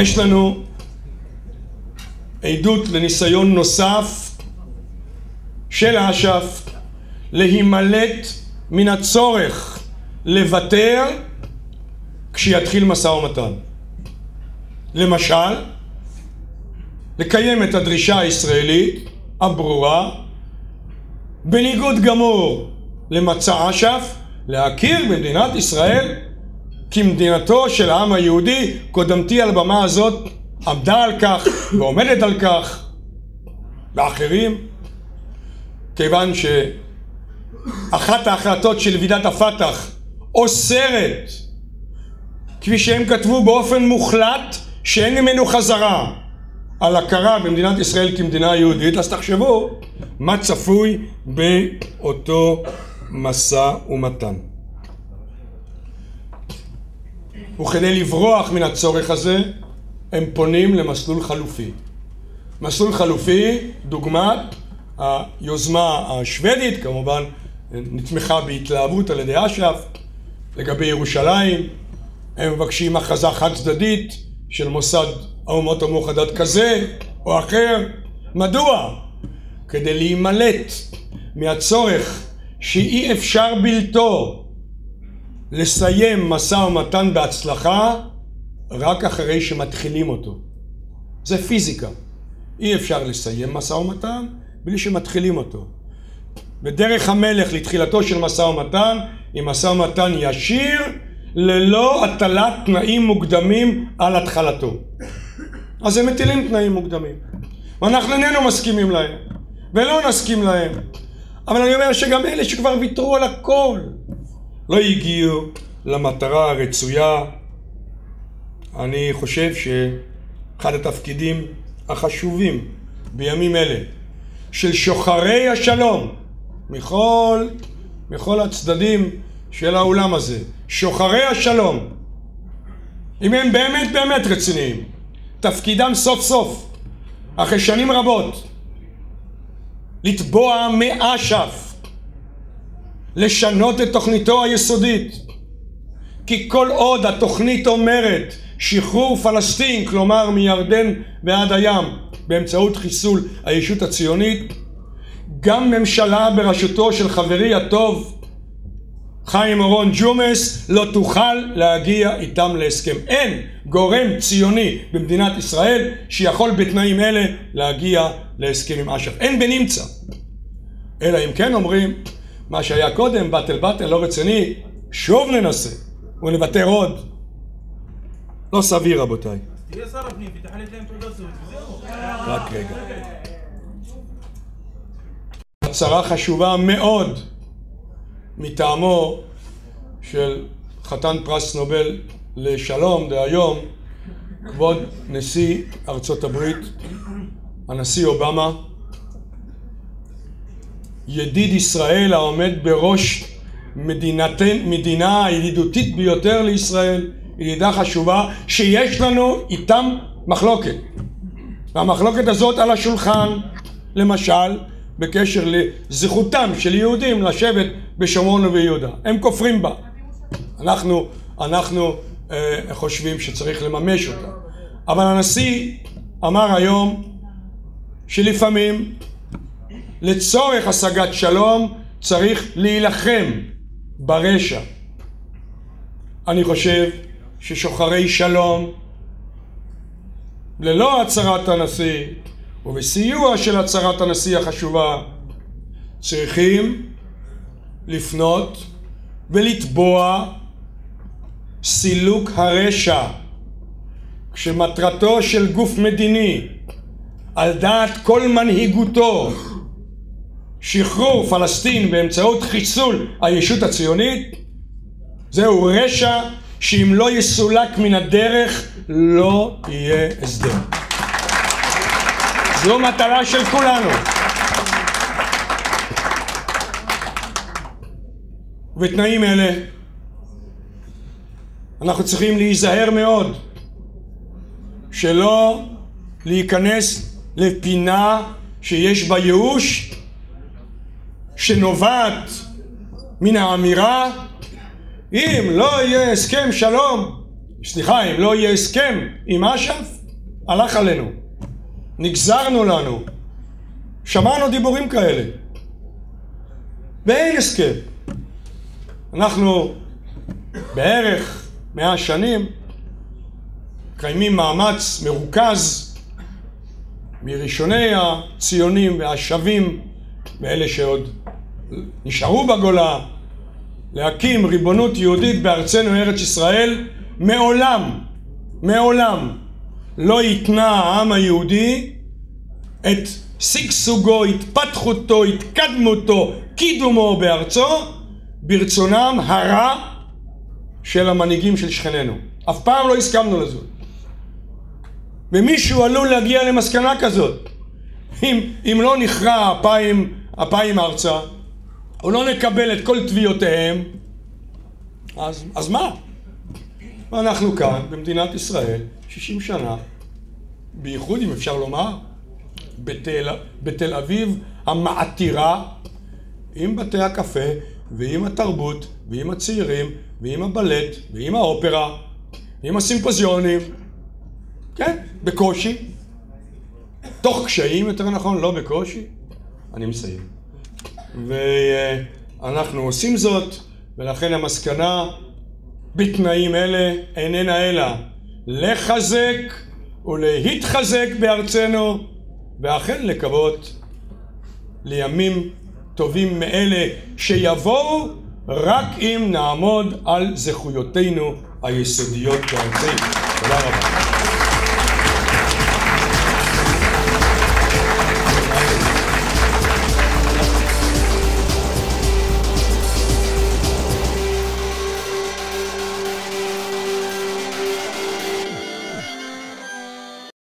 יש לנו עדות לניסיון נוסף של אש"ף להימלט מן הצורך לוותר כשיתחיל משא ומתן. למשל, לקיים את הדרישה הישראלית הברורה בניגוד גמור למצע אש"ף להכיר במדינת ישראל כמדינתו של העם היהודי, קודמתי על הבמה הזאת עמדה על כך ועומדת על כך, ואחרים, כיוון שאחת ההחלטות של ועידת הפת"ח אוסרת, כפי שהם כתבו באופן מוחלט, שאין ממנו חזרה על הכרה במדינת ישראל כמדינה יהודית, אז תחשבו מה צפוי באותו משא ומתן. וכדי לברוח מן הצורך הזה, הם פונים למסלול חלופי. מסלול חלופי, דוגמת היוזמה השוודית, כמובן נתמכה בהתלהבות על ידי אש"ף, לגבי ירושלים, הם מבקשים הכרזה חד צדדית של מוסד האומות המאוחדות כזה או אחר. מדוע? כדי להימלט מהצורך שאי אפשר בלתו לסיים משא ומתן בהצלחה רק אחרי שמתחילים אותו. זה פיזיקה. אי אפשר לסיים משא ומתן בלי שמתחילים אותו. בדרך המלך לתחילתו של משא ומתן היא משא ומתן ישיר ללא הטלת תנאים מוקדמים על התחלתו. אז הם מטילים תנאים מוקדמים. ואנחנו איננו מסכימים להם, ולא נסכים להם. אבל אני אומר שגם אלה שכבר ויתרו על הכל, לא הגיעו למטרה הרצויה. אני חושב שאחד התפקידים החשובים בימים אלה של שוחרי השלום מכל, מכל הצדדים של האולם הזה, שוחרי השלום, אם הם באמת באמת רציניים, תפקידם סוף סוף, אחרי שנים רבות, לתבוע מאש"ף לשנות את תוכניתו היסודית. כי כל עוד התוכנית אומרת שחרור פלסטין, כלומר מירדן ועד הים, באמצעות חיסול הישות הציונית, גם ממשלה בראשותו של חברי הטוב חיים אורון ג'ומס לא תוכל להגיע איתם להסכם. אין גורם ציוני במדינת ישראל שיכול בתנאים אלה להגיע להסכם עם אש"ף. אין בנמצא. אלא אם כן אומרים מה שהיה קודם, באטל באטל לא רציני, שוב ננסה ונוותר עוד. לא סביר רבותיי. רק רגע. הצהרה חשובה מאוד מטעמו של חתן פרס נובל לשלום דהיום, כבוד נשיא ארצות הברית, הנשיא אובמה, ידיד ישראל העומד בראש מדינת, מדינה הידידותית ביותר לישראל, ידידה חשובה, שיש לנו איתם מחלוקת. והמחלוקת הזאת על השולחן, למשל, בקשר לזכותם של יהודים לשבת בשומרון וביהודה. הם כופרים בה. אנחנו, אנחנו אה, חושבים שצריך לממש אותה. אבל הנשיא אמר היום שלפעמים לצורך השגת שלום צריך להילחם ברשע. אני חושב ששוחרי שלום ללא הצהרת הנשיא ובסיוע של הצהרת הנשיא החשובה צריכים לפנות ולתבוע סילוק הרשע כשמטרתו של גוף מדיני על דעת כל מנהיגותו שחרור פלסטין באמצעות חיסול הישות הציונית זהו רשע שאם לא יסולק מן הדרך לא יהיה הסדר. זו מטרה של כולנו. ובתנאים אלה אנחנו צריכים להיזהר מאוד שלא להיכנס לפינה שיש בה ייאוש שנובעת מן האמירה אם לא יהיה הסכם שלום סליחה, אם לא יהיה הסכם עם אש"ף, הלך עלינו. נגזרנו לנו. שמענו דיבורים כאלה. ואין הסכם. אנחנו בערך מאה שנים מקיימים מאמץ מרוכז מראשוני הציונים והשבים ואלה שעוד נשארו בגולה להקים ריבונות יהודית בארצנו ארץ ישראל מעולם, מעולם לא התנה העם היהודי את שגשוגו, התפתחותו, התקדמותו, קידומו בארצו ברצונם הרע של המנהיגים של שכנינו. אף פעם לא הסכמנו לזאת. ומישהו עלול להגיע למסקנה כזאת. אם, אם לא נכרע אפיים, אפיים ארצה, או לא נקבל את כל תביעותיהם, אז, אז מה? ואנחנו כאן, במדינת ישראל, 60 שנה, בייחוד אם אפשר לומר, בתל, בתל אביב המעתירה, עם בתי הקפה ועם התרבות ועם הצעירים ועם הבלט ועם האופרה ועם הסימפוזיונים, כן, בקושי, תוך קשיים יותר נכון, לא בקושי, אני מסיים. ואנחנו עושים זאת, ולכן המסקנה בתנאים אלה איננה אלא לחזק ולהתחזק בארצנו, ואכן לקוות לימים טובים מאלה שיבואו רק אם נעמוד על זכויותינו היסודיות בארצנו. תודה רבה.